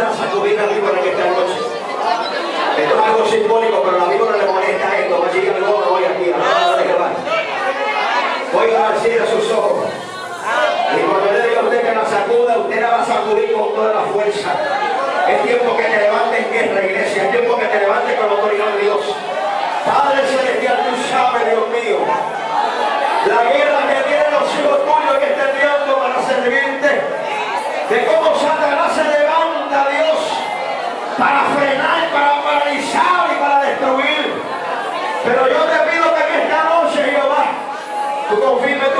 te va a comenzar a sacudir la víbora en esta noche. Esto es algo simbólico, pero la víbora le molesta esto. Así que luego me voy aquí. Alaba la gloria de Jehová. Voy a decir a sus ojos. Y cuando le diga a usted que la sacuda, usted la va a sacudir con toda la fuerza. Es tiempo que Estou ouvindo, é